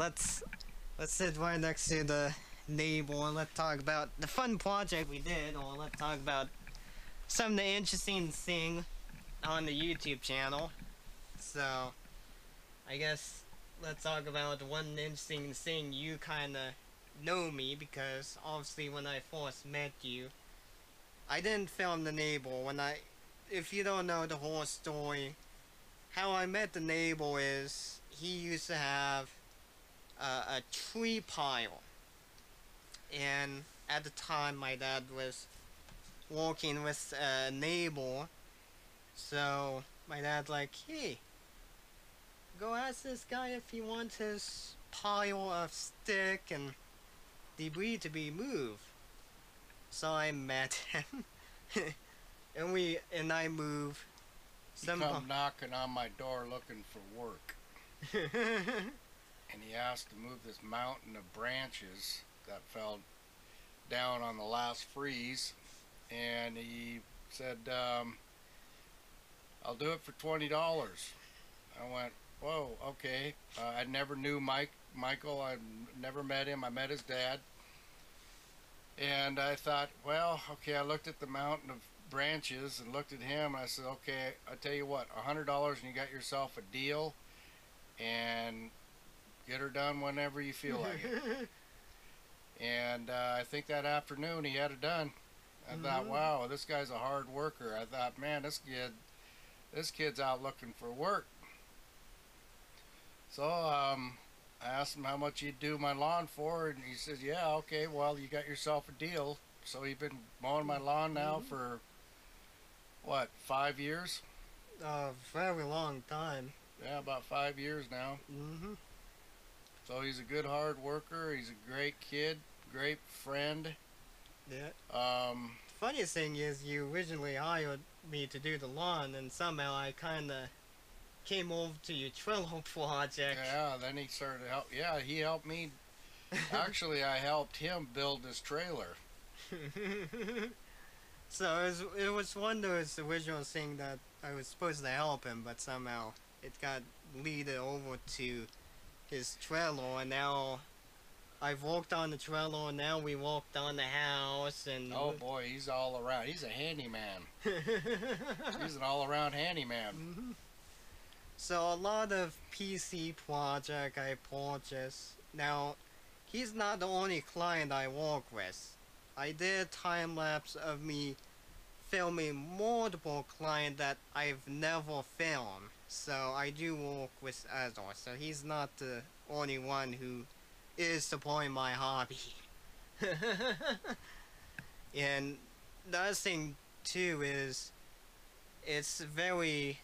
let's let's sit right next to the neighbor and let's talk about the fun project we did, or let's talk about some of the interesting thing on the YouTube channel. So, I guess let's talk about one interesting thing you kind of know me because obviously when I first met you, I didn't film the neighbor. When I, if you don't know the whole story, how I met the neighbor is he used to have uh, a tree pile, and at the time my dad was working with a neighbor, so my dad like, hey, go ask this guy if he wants his pile of stick and debris to be moved. So I met him, and we and I moved. He come knocking on my door looking for work, and he asked to move this mountain of branches that fell down on the last freeze, and he said, um, "I'll do it for twenty dollars." I went, "Whoa, okay." Uh, I never knew Mike Michael. I never met him. I met his dad. And I thought, well, okay, I looked at the mountain of branches and looked at him and I said, okay, I tell you what, a hundred dollars and you got yourself a deal and get her done whenever you feel like it. and uh, I think that afternoon he had it done. I mm -hmm. thought, wow, this guy's a hard worker. I thought, man, this kid, this kid's out looking for work. So um, I asked him how much he'd do my lawn for, and he says, "Yeah, okay. Well, you got yourself a deal." So he's been mowing my lawn now mm -hmm. for what five years? A very long time. Yeah, about five years now. Mm-hmm. So he's a good hard worker. He's a great kid, great friend. Yeah. Um. Funniest thing is, you originally hired me to do the lawn, and somehow I kind of came over to your trailer project. Yeah, then he started to help. Yeah, he helped me. Actually, I helped him build this trailer. so it was, it was one of those original things that I was supposed to help him, but somehow it got leaded over to his trailer, and now I've walked on the trailer, and now we walked on the house, and oh boy, he's all around. He's a handyman. he's an all-around handyman. Mm -hmm. So a lot of PC project I purchased. Now, he's not the only client I work with. I did time lapse of me filming multiple clients that I've never filmed. So I do work with Azor, So he's not the only one who is supporting my hobby. and the other thing too is it's very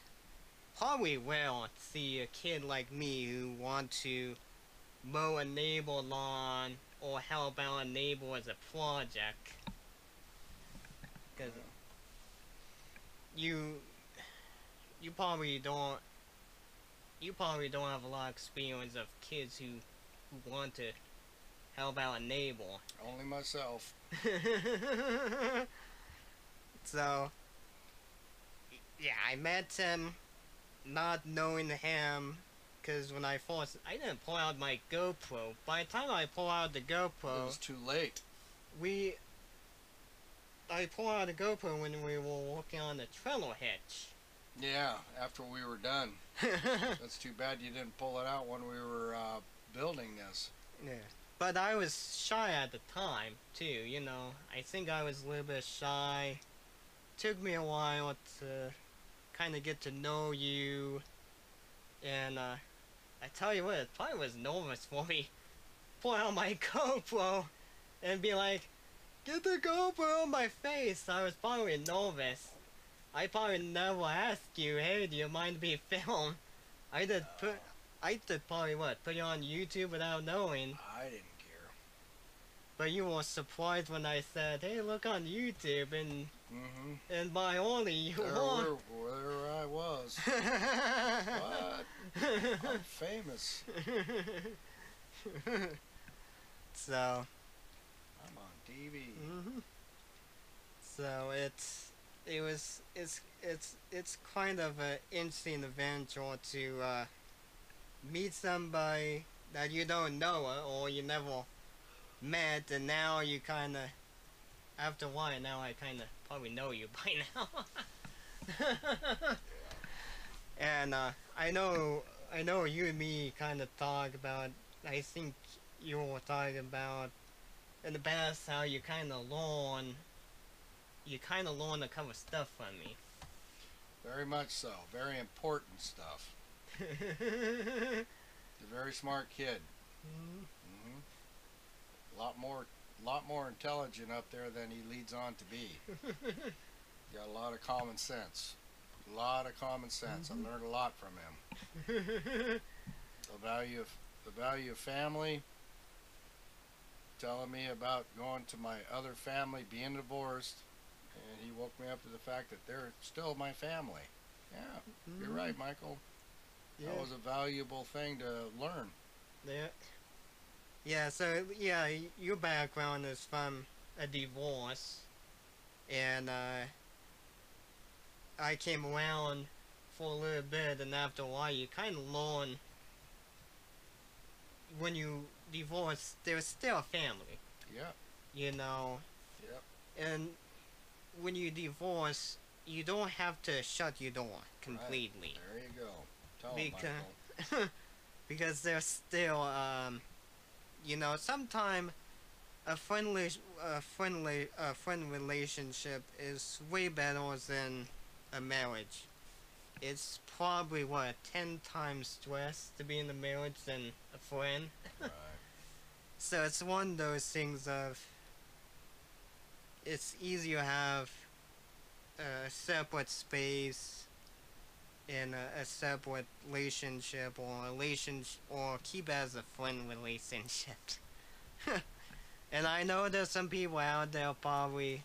probably will see a kid like me who want to mow a neighbor lawn or help out a neighbor as a project. Because you, you probably don't, you probably don't have a lot of experience of kids who, who want to help out a neighbor. Only myself. so, yeah, I met him not knowing him because when I first I didn't pull out my GoPro. By the time I pull out the GoPro, it was too late. We I pulled out the GoPro when we were working on the trailer hitch. Yeah, after we were done. That's too bad you didn't pull it out when we were uh, building this. Yeah. But I was shy at the time, too, you know. I think I was a little bit shy. Took me a while to kind of get to know you. And uh, I tell you what, it probably was nervous for me. Pull out my GoPro and be like, get the GoPro on my face. I was probably nervous. I probably never asked you, hey, do you mind being filmed? I did put, I did probably what, put it on YouTube without knowing. I didn't care. but you were surprised when I said, "Hey, look on YouTube," and mm -hmm. and by only you there, were, there I was. what? I'm famous. so. I'm on TV. Mm -hmm. So it's it was it's it's it's kind of an interesting adventure to uh, meet somebody that you don't know or you never met, and now you kind of, after a while, now I kind of probably know you by now. and uh, I know, I know you and me kind of talk about. I think you were talking about in the past how you kind of learn, you kind of learn to cover of stuff from me. Very much so. Very important stuff. You're a very smart kid. hmm Mhm. A lot more, a lot more intelligent up there than he leads on to be. Got a lot of common sense. A lot of common sense. I learned a lot from him. The value of the value of family. Telling me about going to my other family, being divorced, and he woke me up to the fact that they're still my family. Yeah, you're right, Michael. Yeah. That was a valuable thing to learn. Yeah. Yeah, so, yeah, your background is from a divorce. And, uh, I came around for a little bit, and after a while, you kind of learn when you divorce, there's still a family, Yeah, you know? Yep. And when you divorce, you don't have to shut your door completely. there you go. Tell Because- because there's still um you know sometime a friendly a friendly a friend relationship is way better than a marriage it's probably what 10 times stress to be in a marriage than a friend Right. so it's one of those things of it's easy to have a separate space in a, a separate relationship or relationship or keep as a friend relationship. and I know there's some people out there probably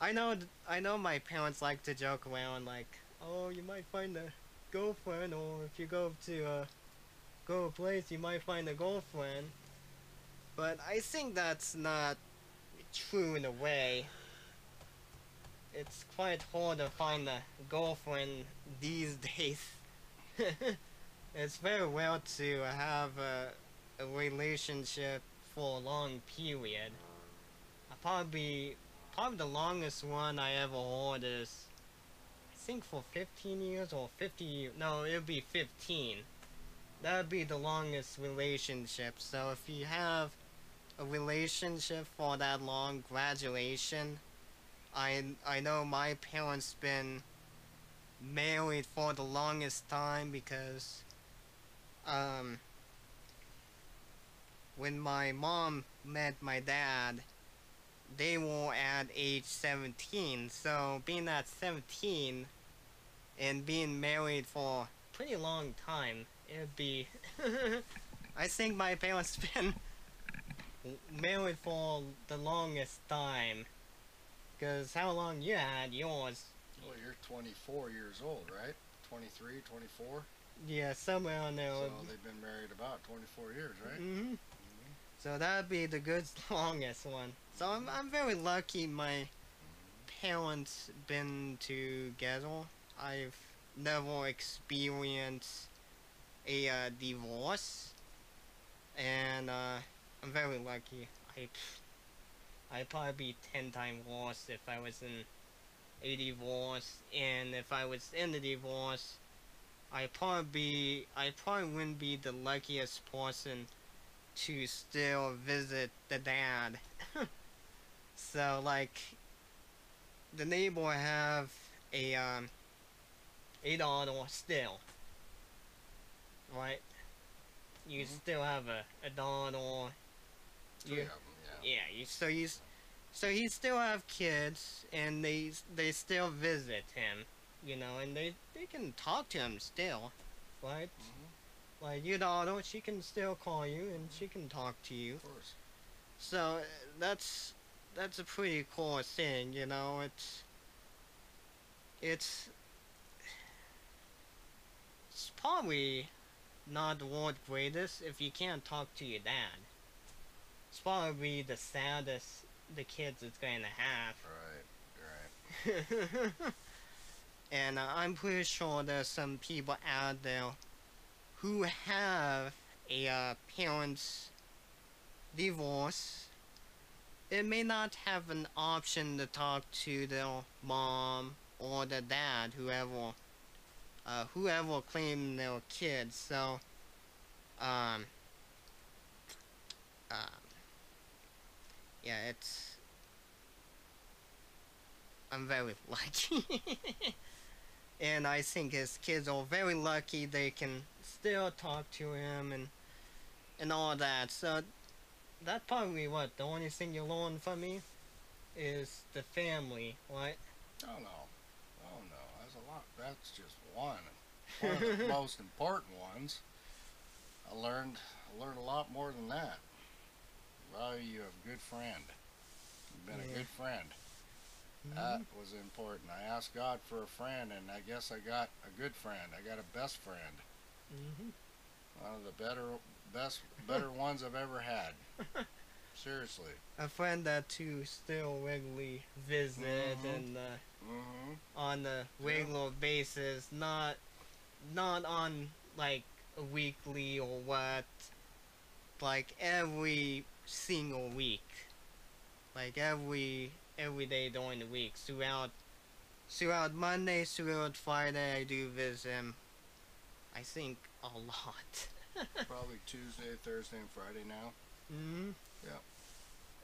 I know I know my parents like to joke around like, oh you might find a girlfriend or if you go to a go to a place you might find a girlfriend. But I think that's not true in a way. It's quite hard to find a girlfriend these days. it's very well to have a, a relationship for a long period. I probably probably the longest one I ever had is I think for 15 years or 50 years. No, it would be 15. That would be the longest relationship. So if you have relationship for that long, graduation. I I know my parents been married for the longest time because um when my mom met my dad they were at age 17 so being at 17 and being married for pretty long time it'd be I think my parents been married for the longest time because how long you had yours Well, you're 24 years old, right? 23, 24. yeah somewhere on there So they've been married about 24 years, right? Mm-hmm. So that'd be the good longest one. So I'm I'm very lucky my parents been together. I've never experienced a uh, divorce, and uh, I'm very lucky. I I'd probably be ten times worse if I was in a divorce, and if I was in the divorce, I probably be I probably wouldn't be the luckiest person to still visit the dad. so like the neighbor have a um a daughter still. Right? You Mhm. still have a, a daughter. Three You, of them, yeah. yeah, you so you so he still have kids and they they still visit him, you know, and they they can talk to him still. Right? Mhm, Like your daughter, she can still call you and she can talk to you. Of course. So uh, that's that's a pretty cool thing, you know. It's it's it's probably not the world's greatest if you can't talk to your dad. Probably the saddest the kids is going to have. Right, right. and uh, I'm pretty sure there's some people out there who have a uh, parent's divorce, it may not have an option to talk to their mom or the dad, whoever, uh, whoever claimed their kids. So, um, uh, yeah, it's. I'm very lucky. and I think his kids are very lucky they can still talk to him and and all that. So that's probably what the only thing you learn from me is the family, right? Oh no, oh no, that's a lot. That's just one, one of the most important ones. I learned, I learned a lot more than that. Value of a good friend. You've been Yeah. a good friend. That was important. I asked God for a friend, and I guess I got a good friend. I got a best friend. hmm One of the better, best, better ones I've ever had. Seriously. A friend that too still regularly visit Mhm. and uh, Mm-hmm. on a regular basis, not not on like a weekly or what, like every single week, like every every day during the week throughout throughout Monday, throughout Friday, I do visit him. I think a lot. Probably Tuesday, Thursday, and Friday now. hmm Yeah.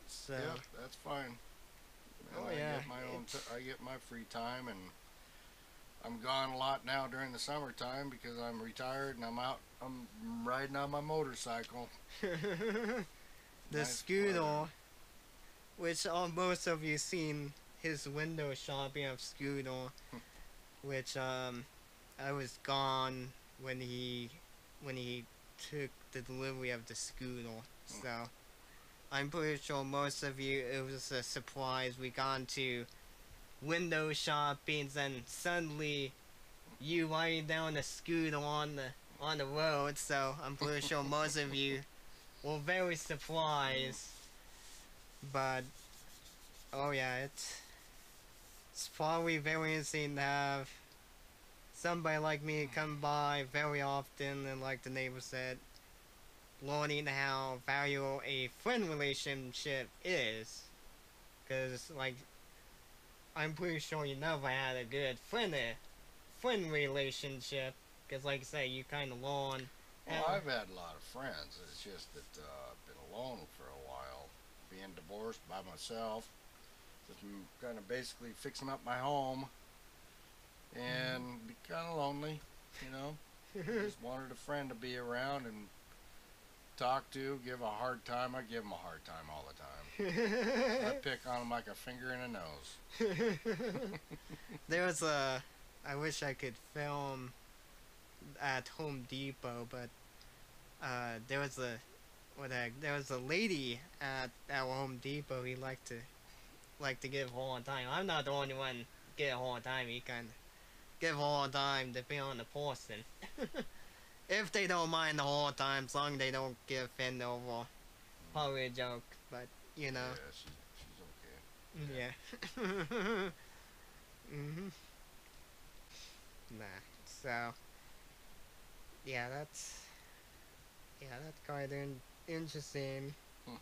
So Yeah, that's fine. And Oh, I yeah, Get my own I get my free time, and I'm gone a lot now during the summertime because I'm retired and I'm out. I'm riding on my motorcycle. the Nice scooter, which all most of you seen his window shopping of scooter, which um I was gone when he when he took the delivery of the scooter. So I'm pretty sure most of you it was a surprise we gone to window shopping and suddenly you riding down the scooter on the on the road so I'm pretty sure most of you were very surprised but oh yeah it's it's probably very interesting to have. Somebody like me come by very often and like the neighbor said learning how valuable a friend relationship is. Because like i'm pretty sure you never had a good friend eh, friend relationship. Because like i say you kind of learn Well, I've had a lot of friends. It's just that uh, I've been alone for a while, being divorced by myself. Just kind of basically fixing up my home, and be kind of lonely, you know. just wanted a friend to be around and talk to, give a hard time. I give them a hard time all the time. I pick on them like a finger in a nose. there was a. I wish I could film at Home Depot, but uh, there was a. What the heck? There was a lady at our Home Depot. He liked to, like to give all time. I'm not the only one get all time. He kind of give all time depending on the person. if they don't mind the whole time, as long as they don't get offended over probably a joke, but you know. Yeah, she, she's okay. Yeah. mhm. Nah. So. Yeah, that's. Yeah, that's of in- interesting. Hmm.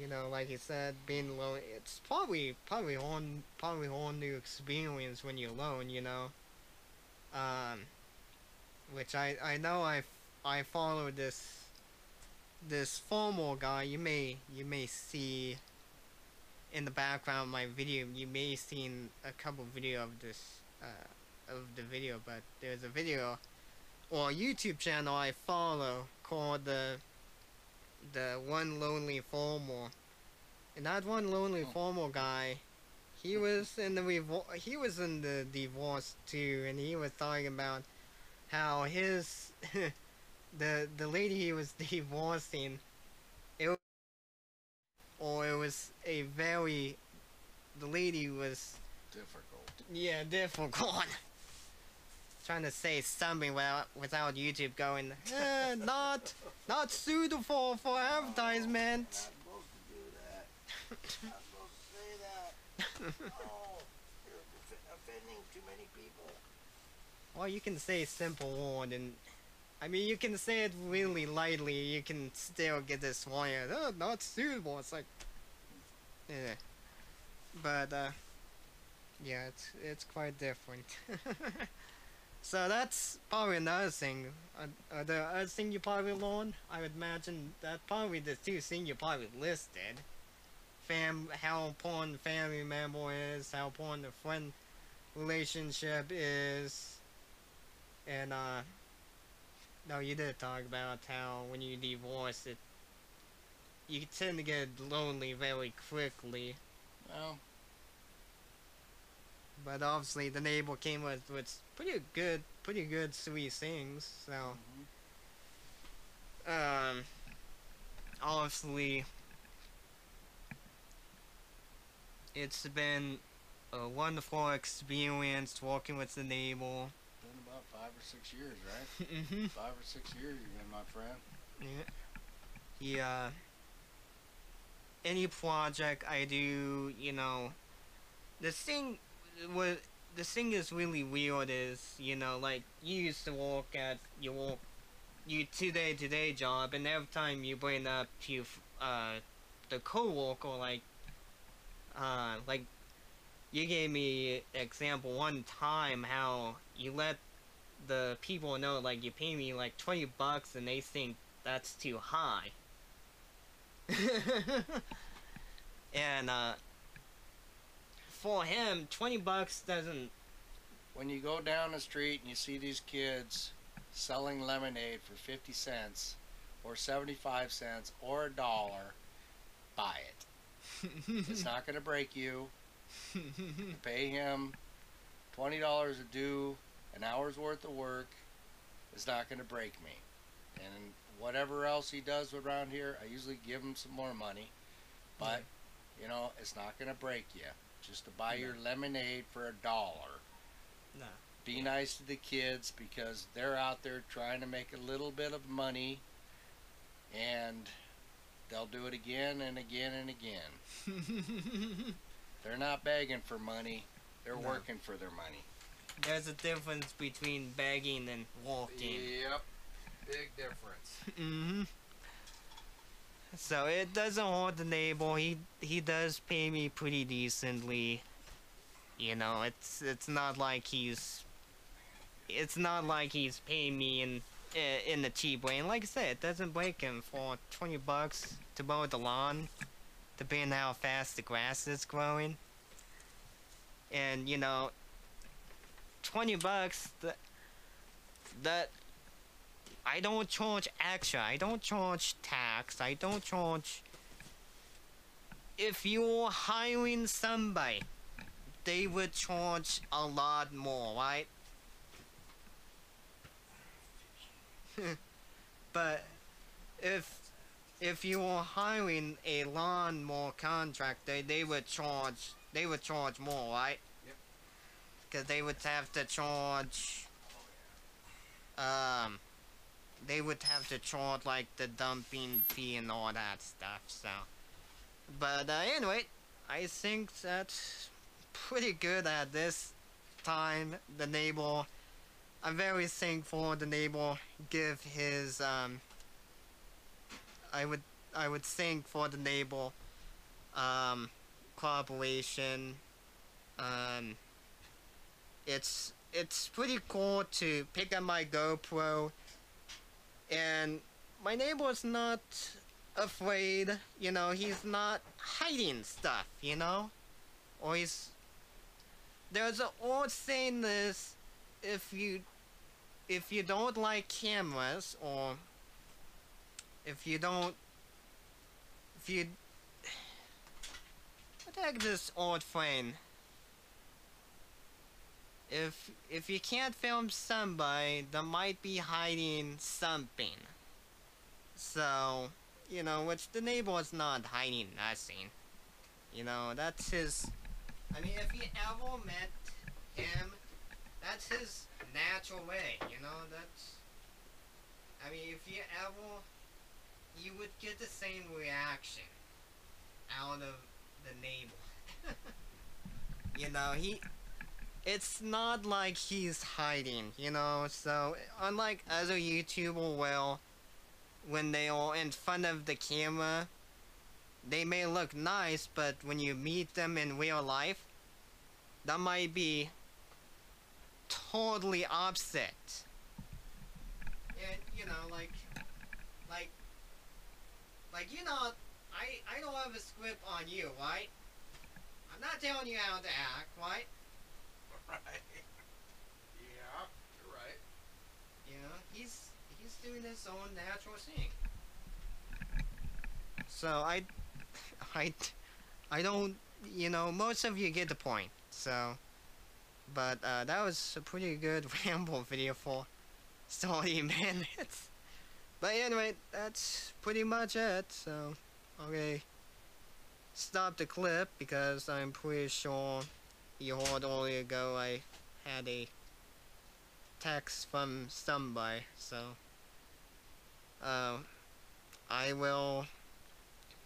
You know, like you said, being alone. It's probably probably on probably whole new experience when you're alone. You know. Um. Which I I know I I follow this this formal guy. You may you may see in the background of my video, you may seen a couple video of this, uh, of the video, but there's a video or a YouTube channel I follow called the, the One Lonely Formal. And that one lonely Oh. formal guy, he was in the revol- he was in the divorce too, and he was talking about how his, the the lady he was divorcing, it was, or it was a very, the lady was Difficult. yeah, difficult. Trying to say something without without YouTube going, eh, not not suitable for advertisement. Not supposed to do that. Supposed to say that. Oh, you're offending too many people. You can say simple word and I mean, you can say it really lightly. You can still get this one. Oh, not suitable. It's like, yeah. But uh, yeah, it's it's quite different. so that's probably another thing. Uh, the other thing you probably learned, I would imagine that probably the two things you probably listed. Fam, how important family member is, how important the friend relationship is, and uh, no, you did talk about how when you divorce, it you tend to get lonely very quickly. Well, But obviously, the neighbor came with with pretty good, pretty good sweet things. So, um, obviously, it's been a wonderful experience working with the neighbor. been about five or six years, right? mm-hmm. Five or six years you've been my friend. Yeah. He, uh, any project I do, you know, the thing, what, the thing is really weird is, you know, like, you used to work at your work, you today to day job, and every time you bring up to, uh, the co-worker, like, uh, like, you gave me example one time how you let the people know, like, you pay me, like, 20 bucks, and they think that's too high. and uh for him 20 bucks doesn't When you go down the street and you see these kids selling lemonade for 50 cents or 75 cents or a dollar, buy it. It's not going to break you. You pay him $20 to do an hour's worth of work. It's not going to break me. And whatever else he does around here, I usually give him some more money. But, you know, it's not going to break you. Just to buy your lemonade for a dollar. no Be nice to the kids because they're out there trying to make a little bit of money and they'll do it again and again and again. They're not begging for money, they're No. working for their money. there's a difference between begging and walking Yep. Big difference. hmm so it doesn't hurt the neighbor he he does pay me pretty decently. You know it's it's not like he's it's not like he's paying me in eh, in the cheap way. And like i said it doesn't break him for 20 bucks to mow the lawn depending how fast the grass is growing. And you know 20 bucks that that I don't charge extra. I don't charge tax. I don't charge. If you're hiring somebody, they would charge a lot more, right? but if if you were hiring a lawn lawnmower contractor, they would charge they would charge more, right? Yep. Because they would have to charge. Um, they would have to charge like the dumping fee and all that stuff. So, but uh, anyway, I think that's pretty good at this time. The neighbor, I'm very thankful. The neighbor give his um. I would I would thank for the neighbor, um, cooperation. Um, it's it's pretty cool to pick up my GoPro and my neighbor's not afraid, you know, he's not hiding stuff, you know? Or he's there's an old saying this if you if you don't like cameras or if you don't if you what the heck is this old frame? If if you can't film somebody, they might be hiding something. So, you know, which the neighbor is not hiding nothing. You know, that's his. I mean, if you ever met him, that's his natural way. You know, that's. I mean, if you ever, you would get the same reaction out of the neighbor. you know, he it's not like he's hiding, you know. So unlike other YouTuber, well, when they are in front of the camera, they may look nice, but when you meet them in real life, that might be totally opposite. And you know, like, like, like you know, I I don't have a script on you, right? I'm not telling you how to act, right? Right. Yeah, you're right. You know, he's he's doing his own natural thing. So I, I, I don't. You know, most of you get the point. So, but uh, that was a pretty good ramble video for 30 minutes. But anyway, that's pretty much it. So, okay, stop the clip because I'm pretty sure you heard earlier ago I had a text from somebody. So, uh, I will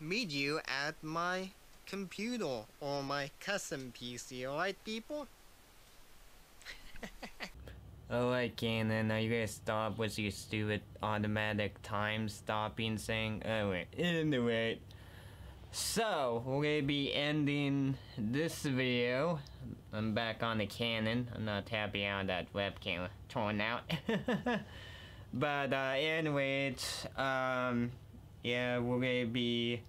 meet you at my computer or my custom PC, alright people? Alright Canon, now you guys stop with your stupid automatic time stopping thing. Anyway, anyway. So, we're gonna be ending this video. I'm back on the Canon. I'm not happy how that webcam turned out. but uh, anyway, um, yeah, we're gonna be.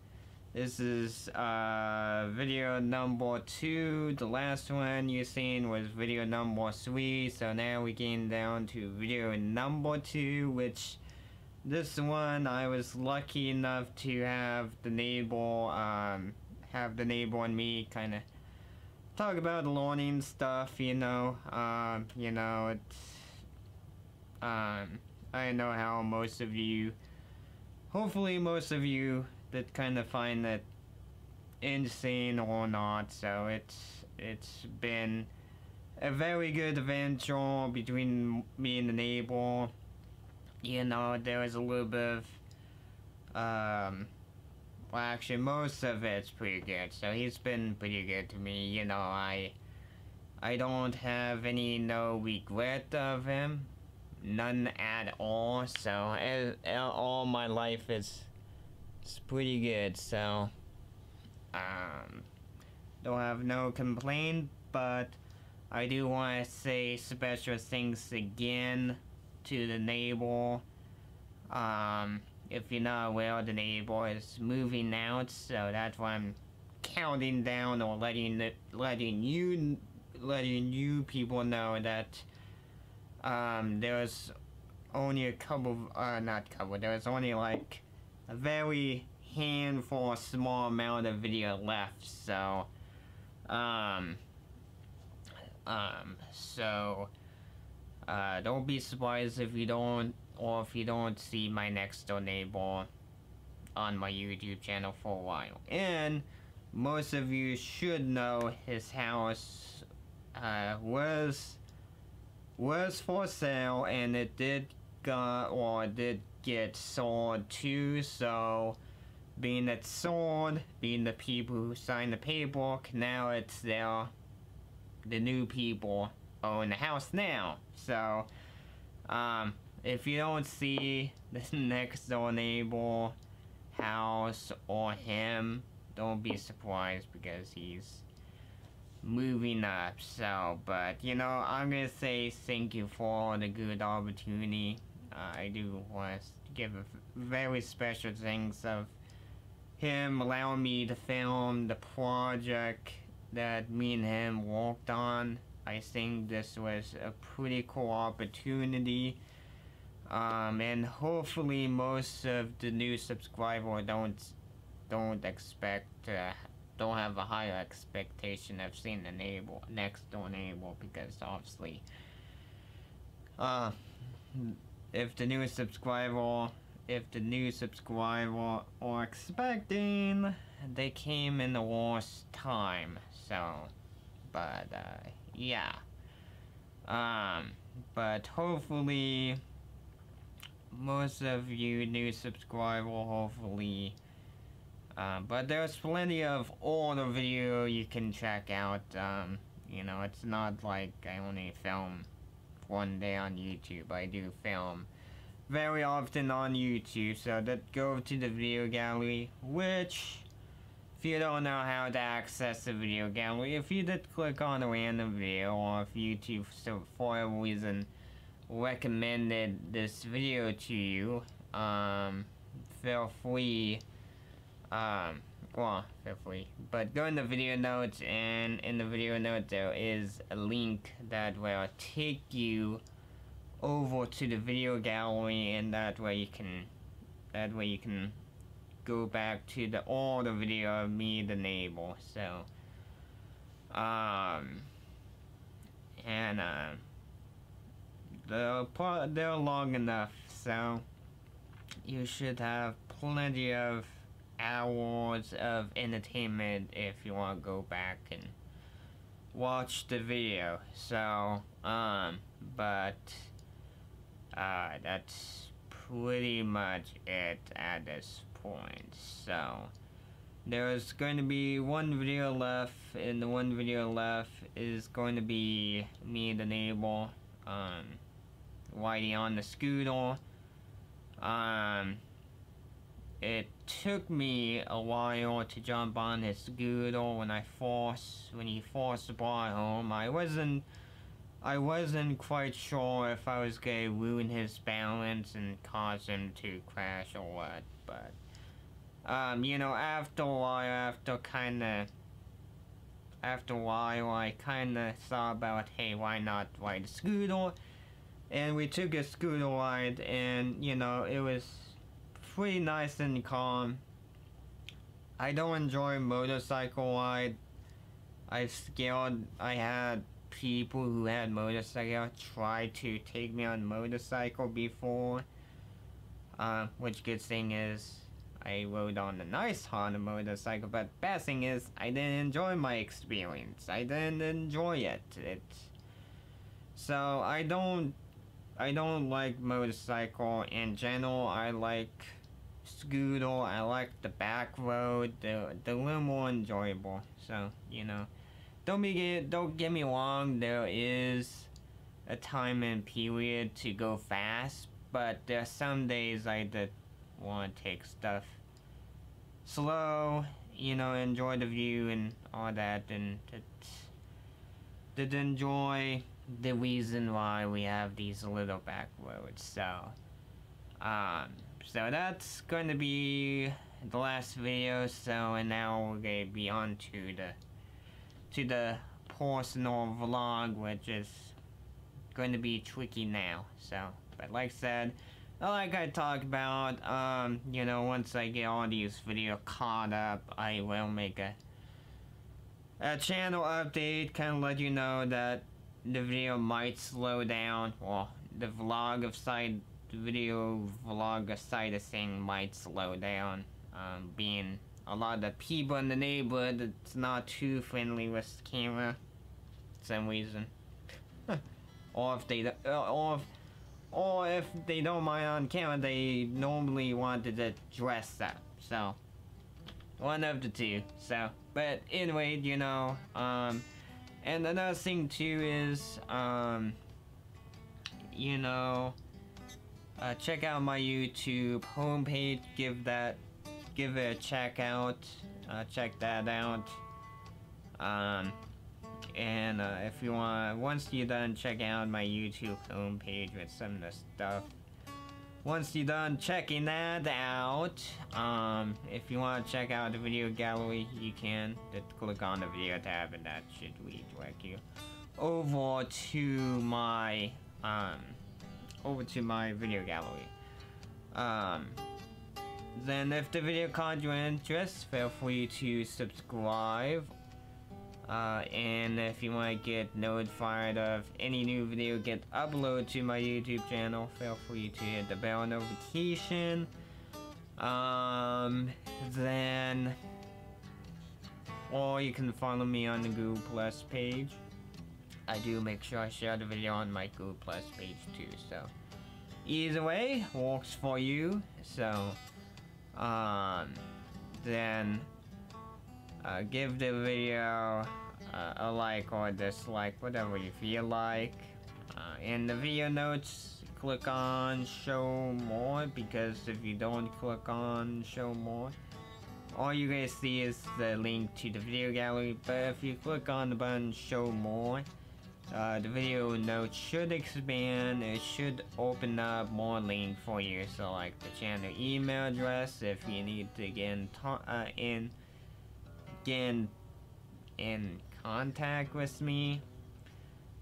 This is uh, video number two. The last one you seen was video number three. So now we're getting down to video number two, which this one I was lucky enough to have the neighbor, um, have the neighbor and me kind of talk about learning stuff. You know, um, you know, it's um, I know how most of you, hopefully most of you that kind of find that insane or not. So it's it's been a very good adventure between me and the neighbor. You know, there was a little bit of um well actually most of it's pretty good. So he's been pretty good to me, you know, I I don't have any no regret of him. None at all. So uh, all my life is it's pretty good, so um don't have no complaint, but I do want to say special thanks again to the neighbor. Um, if you're not aware, the neighbor is moving out, so that's why I'm counting down or letting the, letting you letting you people know that um there's only a couple uh not couple there's only like a very handful, small amount of video left. So, um, um, so, uh, don't be surprised if you don't, or if you don't see my next door neighbor on my YouTube channel for a while. And most of you should know his house, uh, was, was for sale, and it did got, or did get sold too, so being that sold, being the people who signed the paperwork, now it's their, the new people own the house now. So, um, if you don't see the next door neighbor house or him, don't be surprised because he's moving up. So, but you know, I'm gonna say thank you for the good opportunity. Uh, I do want to give a very special thanks of him allowing me to film the project that me and him worked on. I think this was a pretty cool opportunity. Um, and hopefully most of the new subscribers don't don't expect uh, don't have a higher expectation of seeing the neighbor next door neighbor because obviously uh if the new subscriber if the new subscriber are expecting they came in the worst time so but uh yeah um but hopefully most of you new subscriber hopefully uh, but there's plenty of older video you can check out um You know, it's not like I only film one day on YouTube. I do film very often on YouTube, so that go to the video gallery, which if you don't know how to access the video gallery, if you did click on a random video or if YouTube for a reason recommended this video to you, um, feel free, um, well, feel free, but go in the video notes and in the video note there is a link that will take you over to the video gallery and that way you can, that way you can go back to the older video of me the neighbor so um and uh they're, they're long enough so you should have plenty of hours of entertainment if you want to go back and watch the video so um but uh that's pretty much it at this So there's going to be one video left, and the one video left is going to be me and the neighbor, um, Whitey on the scooter. Um, it took me a while to jump on his scooter when I forced, when he forced the ball home. I wasn't I wasn't quite sure if I was gonna ruin his balance and cause him to crash or what, but um, you know, after a while, after kinda, after a while, I kinda thought about, hey, why not ride a scooter? And we took a scooter ride, and, you know, it was pretty nice and calm. I don't enjoy motorcycle ride. I've scared, I had people who had motorcycle try to take me on motorcycle before. Uh, which good thing is, I rode on a nice Honda motorcycle, but bad thing is, I didn't enjoy my experience. I didn't enjoy it. It. So I don't, I don't like motorcycle in general. I like scooter. I like the back road. The the little more enjoyable. So you know, don't be don't get me wrong. There is a time and period to go fast, but there are some days I did want to take stuff slow, you know, enjoy the view and all that, and did enjoy the reason why we have these little back roads. So, um, so that's going to be the last video. So, and now we're going to be on to the to the personal vlog, which is going to be tricky now. So, but like I said like I talked about, um, you know, once I get all these video caught up, I will make a, a channel update, kind of let you know that the video might slow down, well, the vlog of side, video vlog of side of thing might slow down, um, being a lot of the people in the neighborhood that's not too friendly with the camera, some reason. or if they, or if or if they don't mind on camera, they normally wanted to dress up. So, one of the two. So, but anyway, you know, um, and another thing too is, um, you know, uh, check out my YouTube homepage. Give that, give it a check out. Uh, check that out. Um, and uh, if you want, once you're done checking out my YouTube homepage with some of the stuff, once you're done checking that out, um, if you want to check out the video gallery, you can. Just click on the video tab and that should redirect you over to my, um, over to my video gallery. Um, then if the video caught your interest, feel free to subscribe uh, and if you want to get notified of any new video get uploaded to my YouTube channel, feel free to hit the bell notification. Um, then, or you can follow me on the Google Plus page. I do make sure I share the video on my Google Plus page too, so either way works for you. So, um, then uh, give the video uh, a like or dislike, whatever you feel like. Uh, in the video notes, click on show more because if you don't click on show more, all you guys see is the link to the video gallery. But if you click on the button show more, uh, the video notes should expand. It should open up more link for you. So like the channel email address if you need to get in, uh, in, in, contact with me.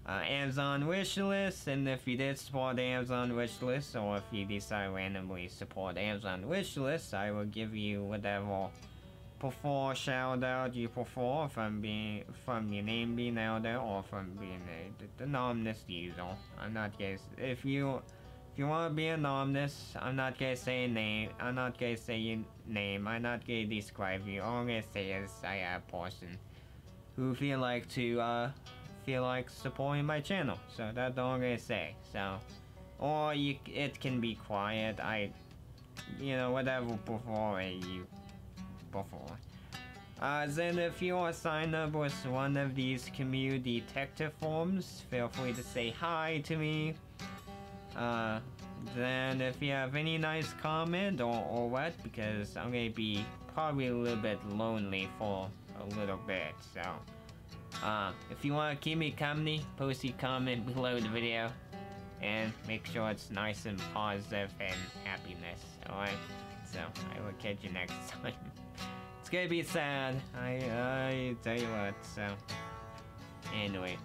Uh, Amazon wish list, and if you did support the Amazon wish list, or if you decide randomly support Amazon wish list, I will give you whatever prefer shout out you prefer from being from your name being out there or from being a anonymous user. I'm not gonna if you if you want to be anonymous, I'm not gonna say name. I'm not gonna say your name. I'm not gonna describe you. All I'm gonna say is I have a person who feel like to uh feel like supporting my channel. So that's all I'm gonna say. So or you it can be quiet. I you know whatever before you before. Uh, then if you want to sign up with one of these community detective forms, feel free to say hi to me. Uh, then if you have any nice comment or, or what, because I'm gonna be probably a little bit lonely for a little bit, so. Uh, if you want to keep me company, post a comment below the video. And make sure it's nice and positive and happiness, alright? So, I will catch you next time. It's gonna be sad. I, I tell you what, so. Anyway.